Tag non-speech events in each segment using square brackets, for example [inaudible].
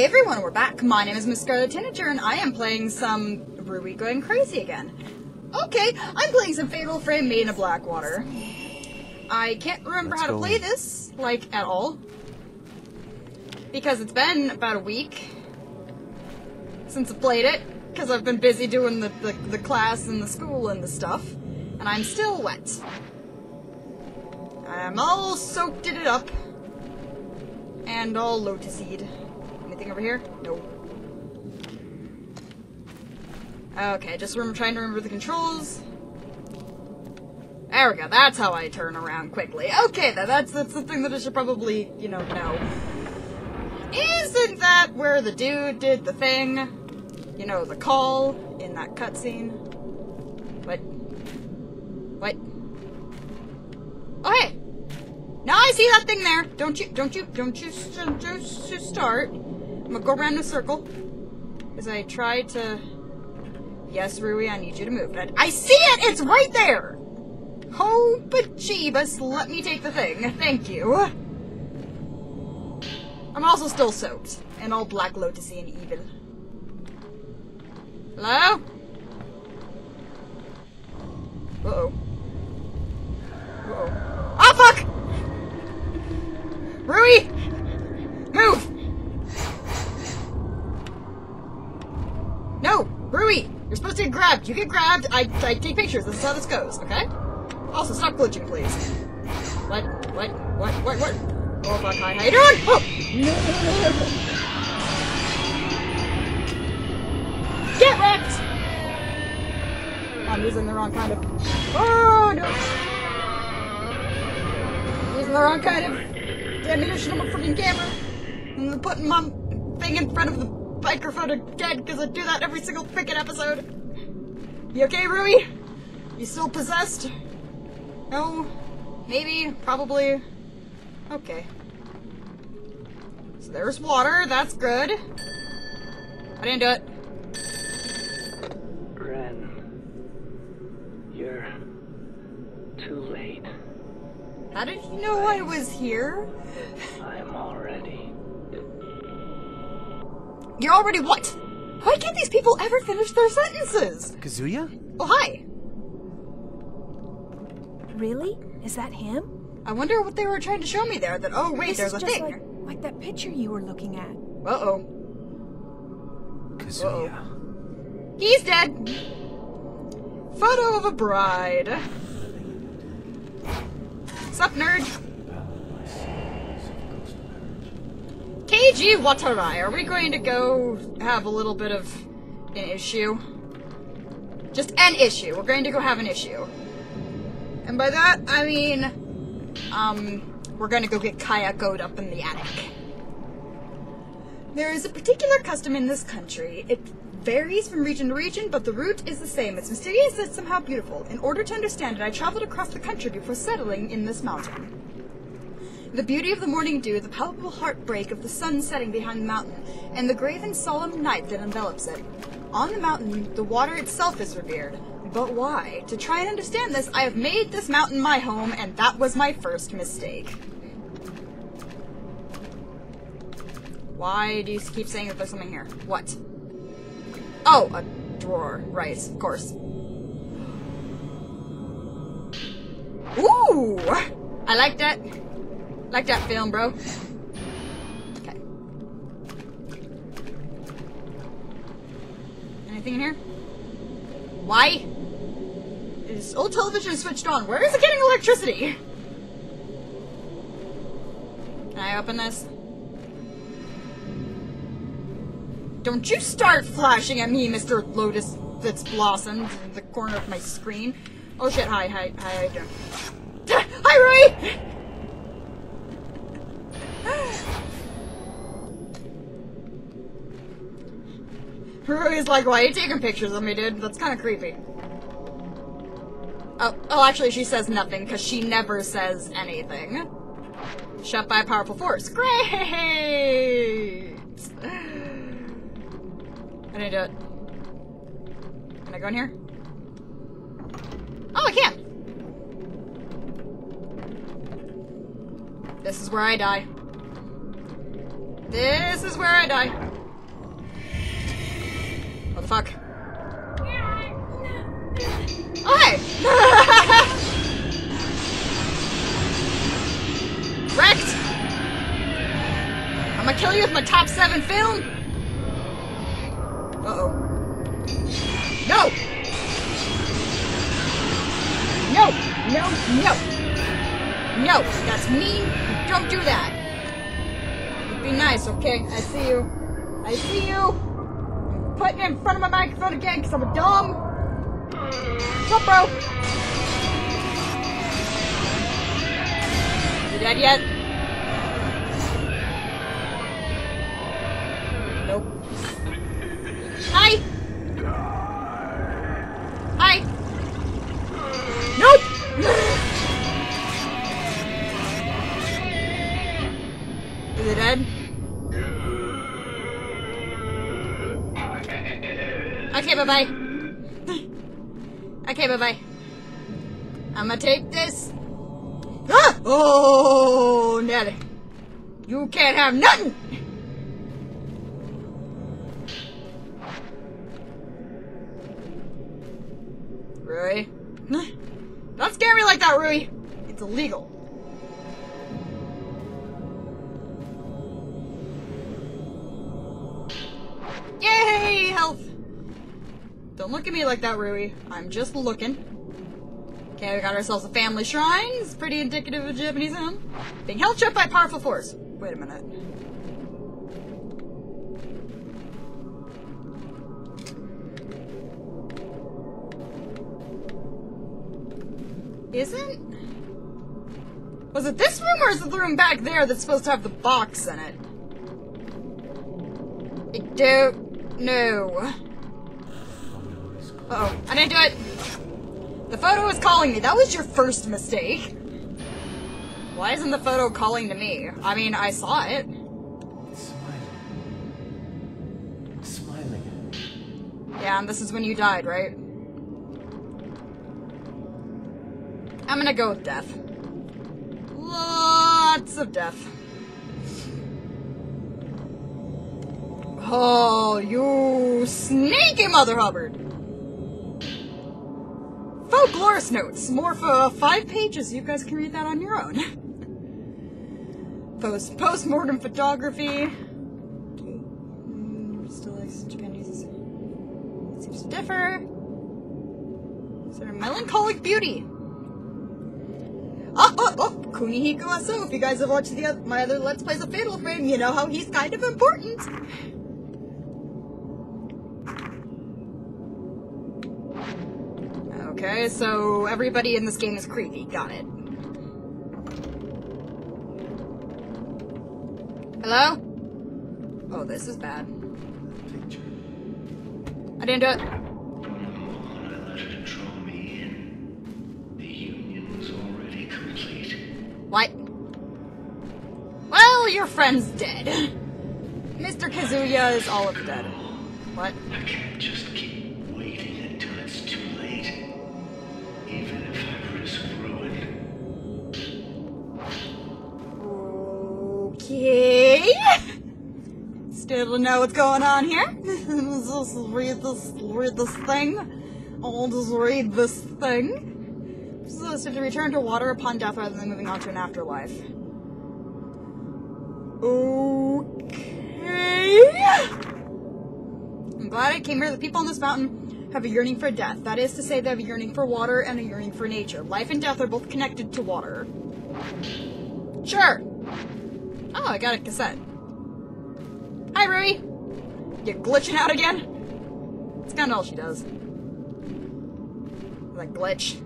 Hey everyone, we're back. My name is Miss Scarlet Tanager, and I am playing some Rui going crazy again. Okay, I'm playing some Fatal Frame Maiden of Blackwater. I can't remember Let's how to play this, like, at all. Because it's been about a week since I played it, because I've been busy doing the, the, the class and the school and the stuff, and I'm still wet. I'm all soaked in it up, and all lotus-seed. Anything over here? Nope. Okay, just remember trying to remember the controls. There we go. That's how I turn around quickly. Okay, that's that's the thing that I should probably, you know, know. Isn't that where the dude did the thing? You know, the call in that cutscene. What? What? Oh hey! Now I see that thing there. Don't you? Don't you? Don't you? Don't you, don't you start? I'm gonna go around in a circle as I try to. Yes, Rui, I need you to move. I, I see it. It's right there. Oh, but Jeebus, let me take the thing. Thank you. I'm also still soaked and all black lotusy and evil. Hello? Uh oh. Uh oh. Ah, fuck! Rui! Move! No! Rui! You're supposed to get grabbed. You get grabbed, I, I take pictures. This is how this goes, okay? Also, stop glitching, please. What? What? What? What? What? Oh, fuck, hi, you doing? Oh! Get wrecked! I'm using the wrong kind of... Oh, no! Using the wrong kind of ammunition on my freaking camera. I'm putting my thing in front of the microphone again because I do that every single freaking episode. You okay, Rui? You still possessed? No? Maybe? Probably? Okay. So there's water, that's good. I didn't do it. Ren, you're too late. How did you know I was here? I'm already. You're already what? Why can't these people ever finish their sentences? Kazuya? Oh, hi. Really? Is that him? I wonder what they were trying to show me there. That, oh, wait, this there's is a just thing. like like that picture you were looking at. Uh-oh. Kazuya. He's dead. Photo of a bride. Sup, nerd? Keiji Watarai, are we going to go have a little bit of an issue? Just an issue. We're going to go have an issue. And by that, I mean, um, we're going to go get Kayako'd up in the attic. There is a particular custom in this country. It varies from region to region, but the root is the same. It's mysterious yet somehow beautiful. In order to understand it, I traveled across the country before settling in this mountain. The beauty of the morning dew, the palpable heartbreak of the sun setting behind the mountain, and the grave and solemn night that envelops it. On the mountain, the water itself is revered. But why? To try and understand this, I have made this mountain my home, and that was my first mistake. Why do you keep saying that there's something here? What? Oh, a drawer. Right, of course. Ooh! I like that. Like that film, bro. Okay. Anything in here? Why? Is old television switched on? Where is it getting electricity? Can I open this? Don't you start flashing at me, Mr. Lotus that's blossomed in the corner of my screen. Oh shit, hi, hi, hi, [laughs] hi. Hi, Ray! Rui's like, why are you taking pictures of me, dude? That's kind of creepy. Oh, oh, actually, she says nothing, because she never says anything. Shut by a powerful force. Great! I do it. Can I go in here? Oh, I can! This is where I die. This is where I die. Fuck? Oh, hey! [laughs] Wrecked! I'm gonna kill you with my top seven film! Uh-oh. No! No! No! No! No! That's mean! Don't do that! Be nice, okay? I see you. I see you! Putting in front of my microphone again because I'm a dumb. What's up, bro? You dead yet? Okay, bye bye. okay, bye bye. I'm gonna take this. Ah! Oh, Nelly. You can't have nothing! Rui? Don't scare me like that, Rui! It's illegal. Me like that, Rui. I'm just looking. Okay, we got ourselves a family shrine. It's pretty indicative of Japanese home. Being held shut by powerful force. Wait a minute. Isn't? Was it this room or is it the room back there that's supposed to have the box in it? I don't know. Uh oh I didn't do it! The photo is calling me. That was your first mistake. Why isn't the photo calling to me? I mean, I saw it. Smiling. Smiling. Yeah, and this is when you died, right? I'm gonna go with death. Lots of death. Oh, you sneaky Mother Hubbard! Folklorist notes. More for uh, five pages. You guys can read that on your own. Post post-mortem photography. Still likes Japanese. Seems to differ. Sort of melancholic beauty. Oh, oh, oh! Kunihiko Aso. If you guys have watched the my other Let's Plays of Fatal Frame, you know how he's kind of important. Okay, so everybody in this game is creepy. Got it. Hello? Oh, this is bad. I didn't do it. What? Well, your friend's dead. Mr. Kazuya is all of dead. What? I can't just Still don't know what's going on here. [laughs] Just read this, read this thing. I'll just read this thing. So it's to return to water upon death rather than moving on to an afterlife. Okay. I'm glad I came here. The people on this mountain have a yearning for death. That is to say, they have a yearning for water and a yearning for nature. Life and death are both connected to water. Sure. Oh, I got a cassette. Hi, Rui. You glitching out again? It's kind of all she does. Like glitch,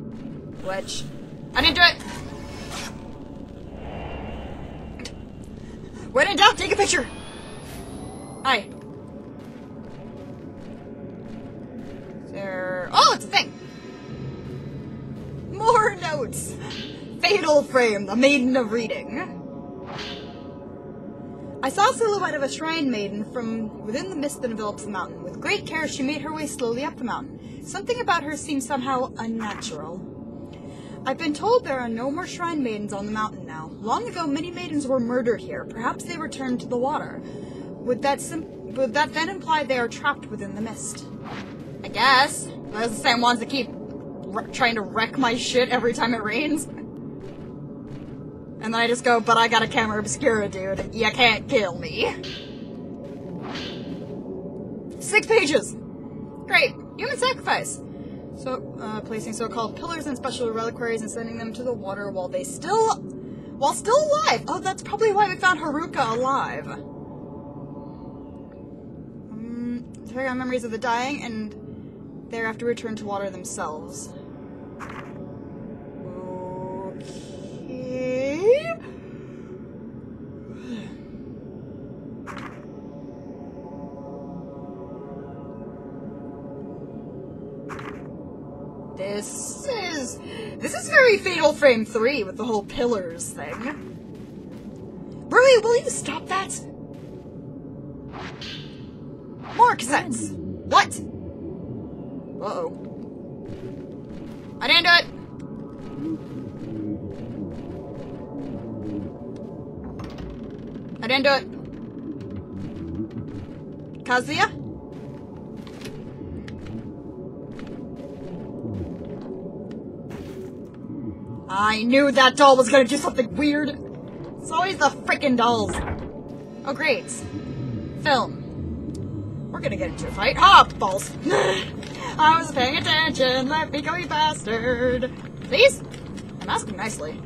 glitch. I didn't do it. When in doubt, take a picture. Hi. There. Oh, it's a thing. More notes. Fatal frame, the maiden of reading. I saw a silhouette of a shrine maiden from within the mist that envelops the mountain. With great care, she made her way slowly up the mountain. Something about her seemed somehow unnatural. I've been told there are no more shrine maidens on the mountain now. Long ago, many maidens were murdered here. Perhaps they returned to the water. Would that sim- would that then imply they are trapped within the mist? I guess. Those the same ones that keep trying to wreck my shit every time it rains. And then I just go, but I got a camera obscura, dude. You can't kill me. Six pages! Great. Human sacrifice. So, uh, placing so-called pillars and special reliquaries and sending them to the water while they still, while still alive. Oh, that's probably why we found Haruka alive. Um, carry on memories of the dying and thereafter return to water themselves. This is this is very Fatal Frame 3 with the whole pillars thing. Rui, will you stop that? More cassettes. What? Uh oh. I didn't do it. I didn't do it. Kazuya? I knew that doll was gonna do something weird. It's always the freaking dolls. Oh, great. Film. We're gonna get into a fight. Ah, balls. [laughs] I was paying attention. Let me go, you bastard. Please? I'm asking nicely.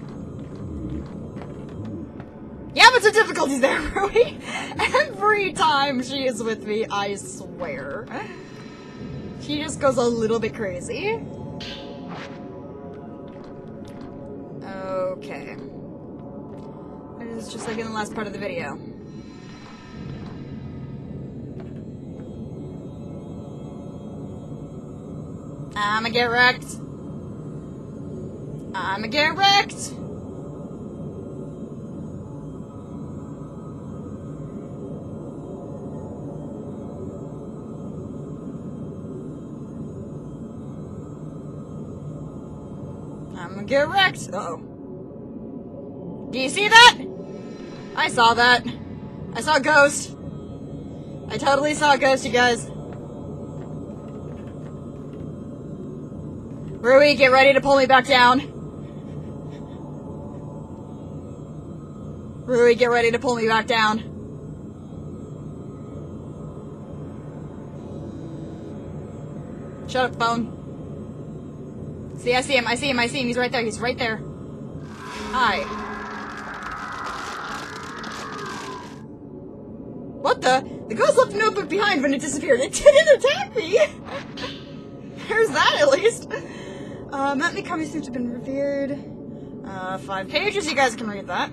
Yeah, but some difficulties there, [laughs] Rui. Every time she is with me, I swear. She just goes a little bit crazy. Last part of the video. I'ma get wrecked. I'ma get wrecked. I'ma get wrecked. Uh oh. Do you see that? I saw that. I saw a ghost. I totally saw a ghost, you guys. Rui, get ready to pull me back down. Rui, get ready to pull me back down. Shut up, phone. See, I see him, I see him, I see him. He's right there, he's right there. Hi. What the? The ghost left a notebook behind when it disappeared. It didn't attack me! There's that, at least. Uh, Mountain Kami seems to have been revered. Uh, five pages, you guys can read that.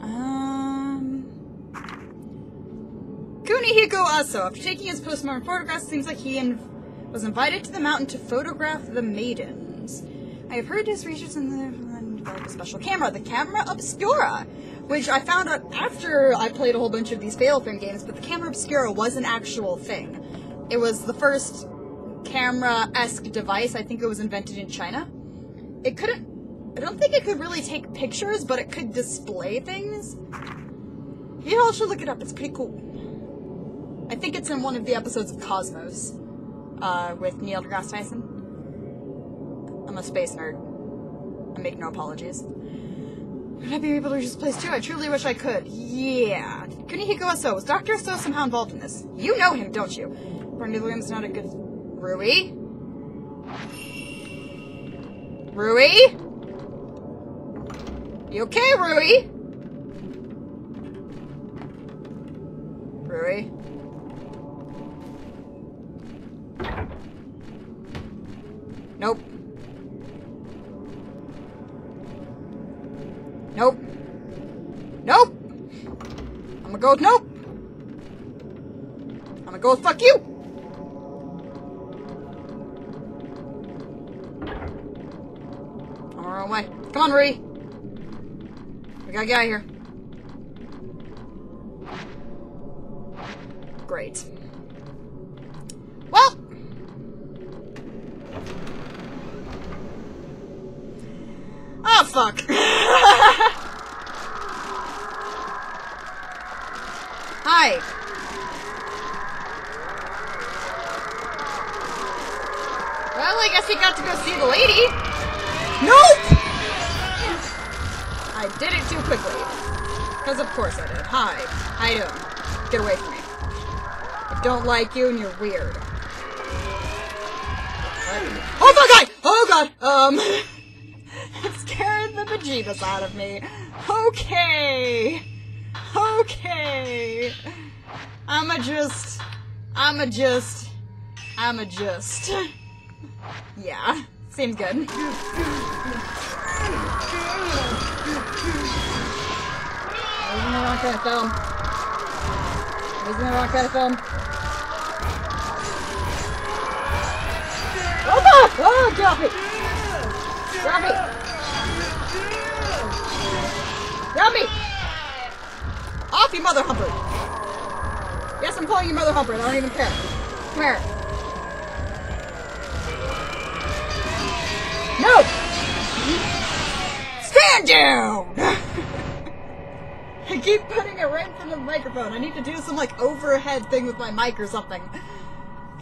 Um... Kunihiko Aso, after taking his postmortem photographs, seems like he in- was invited to the mountain to photograph the maidens. I have heard his research in the developed a special camera, the Camera Obscura, which I found out after I played a whole bunch of these Frame games, but the Camera Obscura was an actual thing. It was the first camera-esque device. I think it was invented in China. It couldn't. I don't think it could really take pictures, but it could display things. You all should look it up. It's pretty cool. I think it's in one of the episodes of Cosmos uh, with Neil deGrasse Tyson. I'm a space nerd. I make no apologies. Would I be able to reach this place too? I truly wish I could. Yeah. Kunihiko Aso. Was Dr. Aso somehow involved in this? You know him, don't you? Brenda Williams not a good... Rui? Rui? You okay, Rui? Rui? Nope. Nope. I'm gonna go with nope. I'm gonna go with fuck you. I'm our own way. Come on, Rui. We gotta get out of here. Great. Well. Oh, fuck. [laughs] Hi. Well, I guess he got to go see the lady. Nope! I did it too quickly. Because of course I did. Hi. How you doing? Get away from me. I don't like you and you're weird. Oh my god! Oh god! Um... [laughs] it scared the bejeebus out of me. Okay. I'ma just... I'ma just... I'ma just... [laughs] Yeah. Seems good. Isn't the wrong kind of film? Isn't the wrong kind of film? Oh! Oh, drop it! Drop it! Drop me! Off, you mother humper! I'm calling you mother humper. I don't even care. Come here. No! Stand down! [laughs] I keep putting it right in front of the microphone. I need to do some like overhead thing with my mic or something.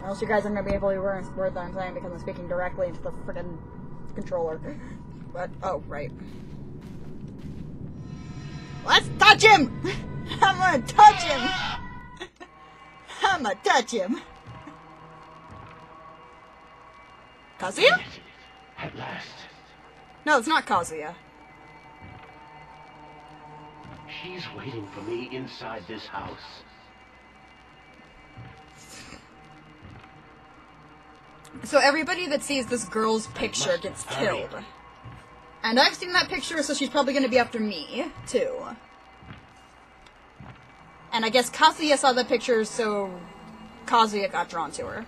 Or else you guys aren't gonna be able to hear a that I'm saying because I'm speaking directly into the freaking controller. But oh right. Let's touch him! [laughs] I'm gonna touch him! I'm gonna touch him. Kazuya? At last. No, it's not Kazuya. She's waiting for me inside this house. So everybody that sees this girl's picture gets killed. And I've seen that picture, so she's probably gonna be after me, too. And I guess Kazuya saw the pictures, so Kazuya got drawn to her.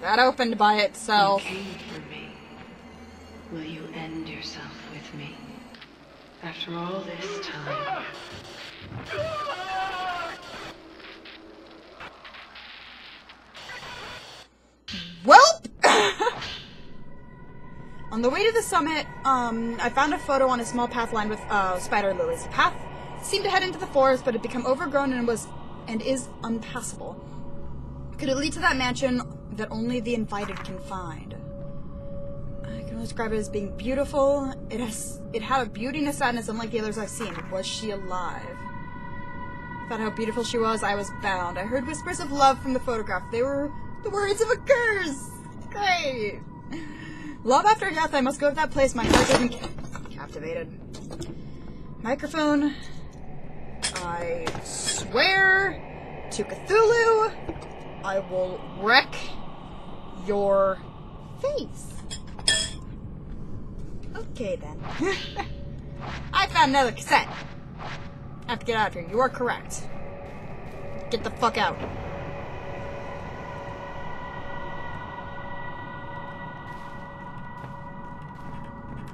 That opened by itself. For me. Will you end yourself with me? After all this time, Welp! [coughs] on the way to the summit, um, I found a photo on a small path lined with uh, spider lilies. The path seemed to head into the forest, but had become overgrown and was and is unpassable. Could it lead to that mansion that only the invited can find? I can only describe it as being beautiful. It has it had a beauty and a sadness unlike the others I've seen. Was she alive? Thought how beautiful she was, I was bound. I heard whispers of love from the photograph. They were the words of a curse. Great. Love after death, I must go to that place. My heart isn't ca- captivated. Microphone. I swear to Cthulhu, I will wreck your face. Okay then. [laughs] I found another cassette. I have to get out of here. You are correct. Get the fuck out.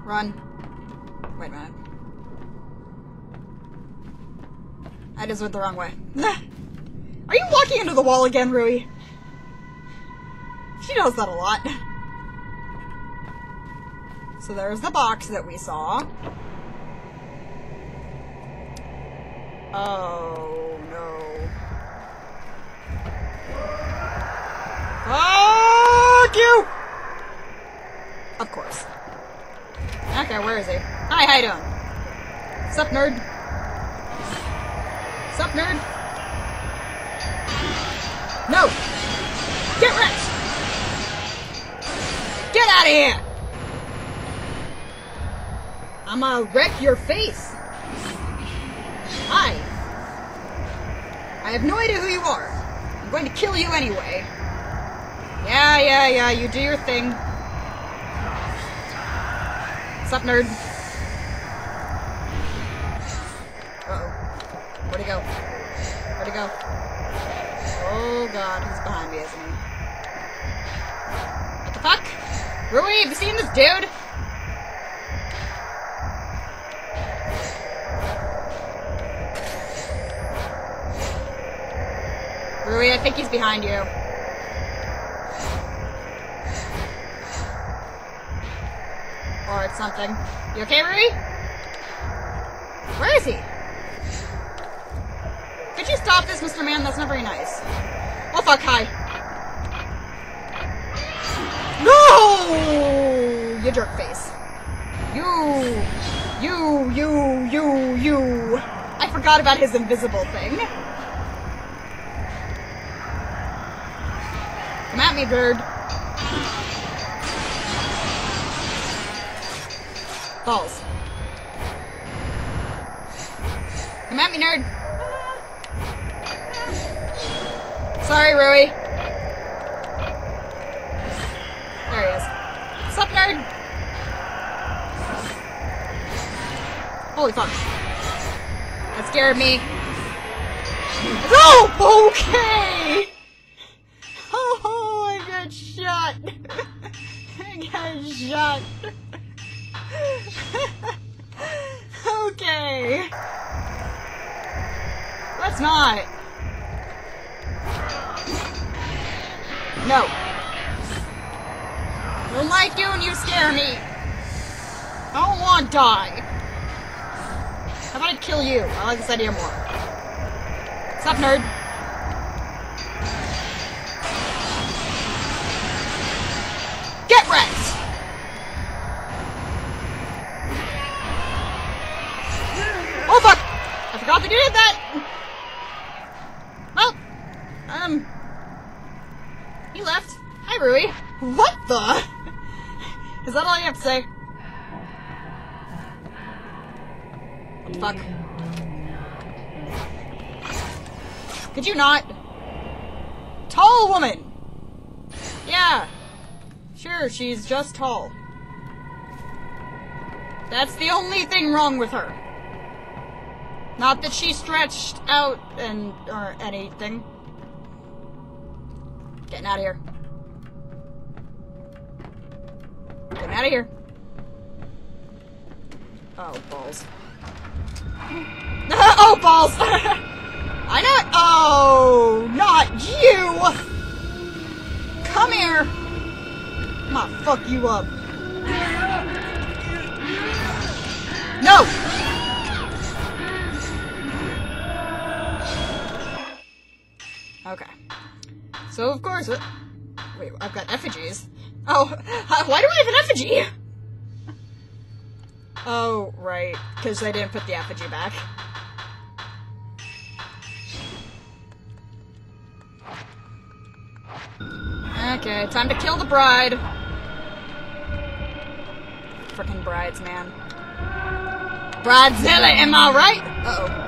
Run. Wait a minute. I just went the wrong way. [laughs] Are you walking into the wall again, Rui? She does that a lot. So there's the box that we saw. Oh no. Fuck you! Of course. Okay, where is he? Hi, how you doing? Sup, nerd? Sup, nerd? No! Get wrecked! Get out of here! I'ma wreck your face! Hi! I have no idea who you are. I'm going to kill you anyway. Yeah, yeah, yeah, you do your thing. Sup, nerd? Uh-oh. Where'd he go? Where'd he go? Oh god, he's behind me, isn't he? What the fuck? Rui, have you seen this dude? Rui, I think he's behind you. Or it's something. You okay, Rui? Where is he? Could you stop this, Mr. Man? That's not very nice. Oh fuck, hi. No! You jerk face. You! You, you, you, you! I forgot about his invisible thing. At me, bird. Balls. Come at me, nerd. Sorry, Rui. There he is. What's up, nerd? Holy fuck. That scared me. Oh, [laughs] okay! No. Don't like you and you scare me. I don't want to die. How about I kill you? I like this idea more. What's up, nerd? Get wrecked! Oh fuck! I forgot you did that! She's just tall. That's the only thing wrong with her. Not that she stretched out and or anything. Getting out of here. Getting out of here. Oh, balls. [laughs] oh, balls! [laughs] I know. Oh, not you! Come here! Gonna fuck you up. No! Okay. So, of course, uh, wait, I've got effigies. Oh, [laughs] uh, why do I have an effigy? Oh, right, because I didn't put the effigy back. Okay, time to kill the bride. Frickin' brides, man. Bridezilla, am I right? Uh-oh.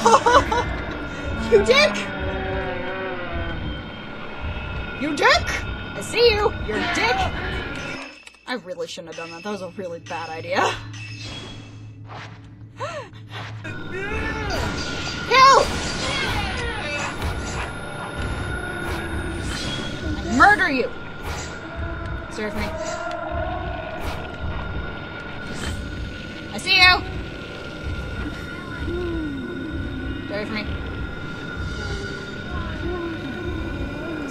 Oh, [laughs] you dick! You dick! I see you! You're a dick! I really shouldn't have done that. That was a really bad idea. [gasps] Help! Murder you! Serve me.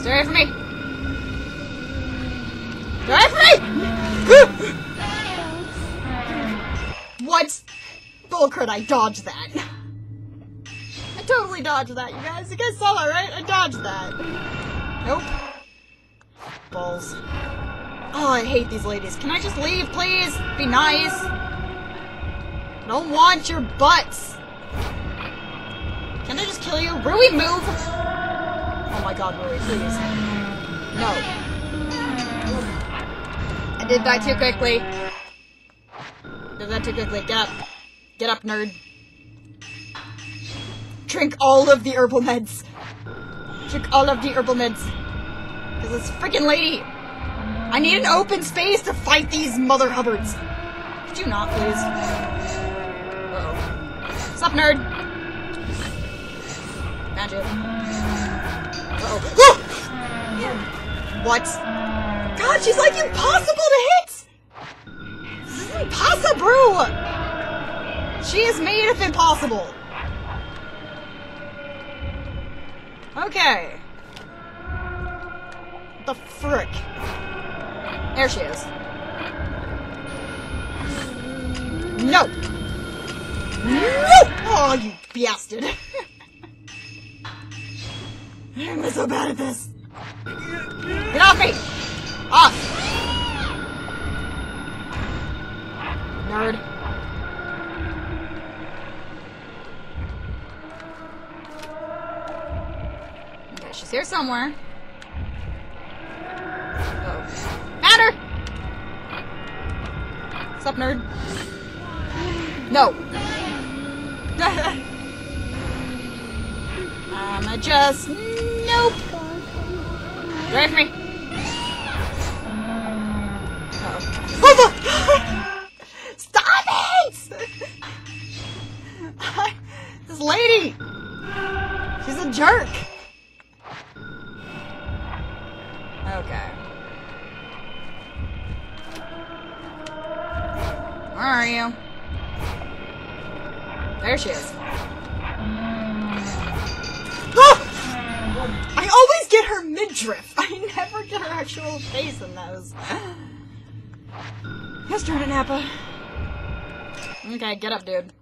Stay away from me! Stay away from me! what? Bullcrud, I dodged that. I totally dodged that, you guys. You guys saw that, right? I dodged that. Nope. Balls. Oh, I hate these ladies. Can I just leave, please? Be nice. I don't want your butts. Can I just kill you? Rui, move! Oh my god, Rui, please. No. I did that too quickly. Did that too quickly. Get up. Get up, nerd. Drink all of the herbal meds. Drink all of the herbal meds. Because this freaking lady. I need an open space to fight these mother hubbards. Could you not, please? Uh-oh. What's up, nerd? Found [gasps] Uh-oh. what? God, she's like impossible to hit! This is impossible! She is made of impossible. Okay. The frick? There she is. No! No! Oh, you bastard! [laughs] I'm so bad at this. Get off me! Off! Nerd. Okay, she's here somewhere. Oh. Matter! What's up, nerd? No. [laughs] Um, I'ma just... Away from me. Oh, [gasps] Stop it! [laughs] this lady! She's a jerk! Okay. Where are you? There she is. Get her midriff. I never get her actual face in those. Yes, turn it, Nappa. Okay, get up, dude.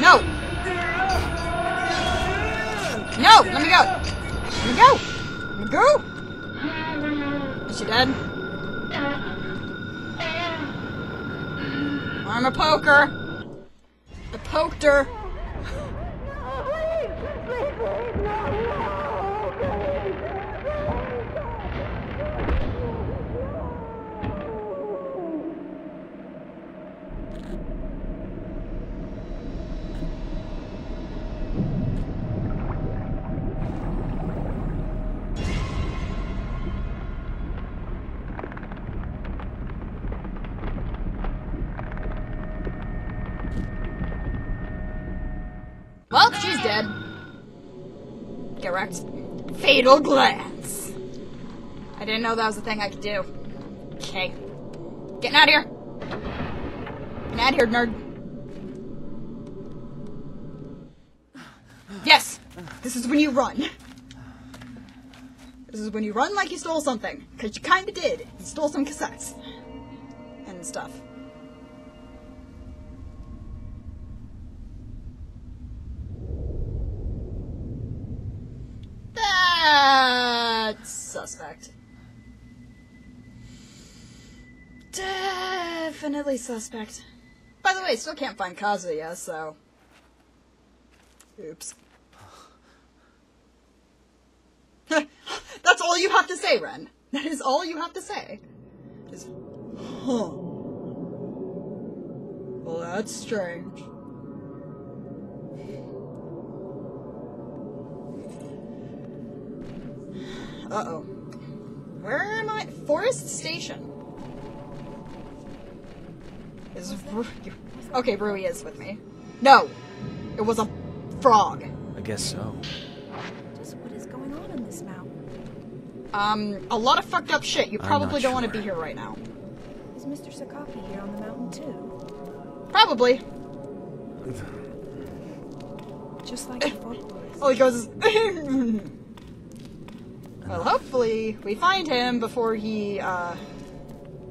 No! No! Let me go! Let me go! Let me go! Is she dead? I'm a poker! Poked her! Wrecked. Fatal glance. I didn't know that was a thing I could do. Okay. Getting out of here. Getting out of here, nerd. Yes! This is when you run. This is when you run like you stole something. Because you kinda did. You stole some cassettes. And stuff. That's suspect. Definitely suspect. By the way, still can't find Kazuya, so. Oops. [laughs] That's all you have to say, Ren. That is all you have to say. Is, huh. Well, that's strange. Uh-oh. Where am I? Forest Station. Is Ru- [laughs] okay, Rui is with me. No! It was a frog. I guess so. Just what is going on in this mountain? Um, a lot of fucked up shit. You probably don't want to be here right now. Is Mr. Sakaki here on the mountain too? Probably. Just like [laughs] the folklorist. All he goes is. [laughs] well, hopefully we find him before he uh,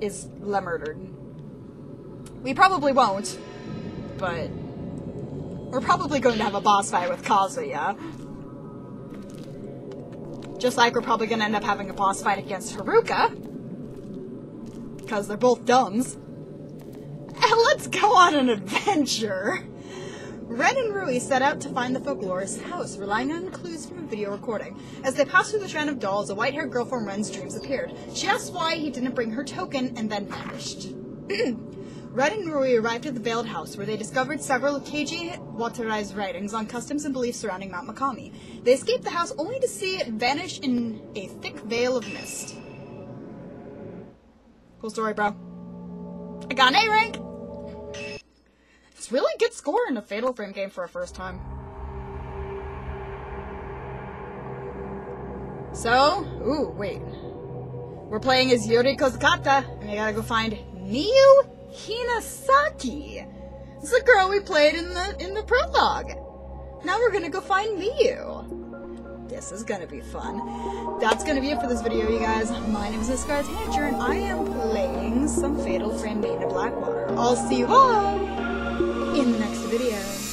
is murdered. We probably won't, but we're probably going to have a boss fight with Kazuya. Just like we're probably going to end up having a boss fight against Haruka. Because they're both dumbs. And [laughs] let's go on an adventure. Ren and Rui set out to find the folklorist's house, relying on clues from a video recording. As they passed through the shrine of dolls, a white-haired girl from Ren's dreams appeared. She asked why he didn't bring her token and then vanished. [clears throat] Ren and Rui arrived at the Veiled House, where they discovered several of Keiji Watarai's writings on customs and beliefs surrounding Mount Hikami. They escaped the house only to see it vanish in a thick veil of mist. Cool story, bro. I got an A rank! It's really good score in a Fatal Frame game for a first time. So, ooh, wait. We're playing as Yuri Kozukata, and we gotta go find Miyu Hinasaki. It's the girl we played in the in the prologue. Now we're gonna go find Miyu. This is gonna be fun. That's gonna be it for this video, you guys. My name is Miss Tanager, and I am playing some Fatal Frame of Blackwater. I'll see you all in the next video.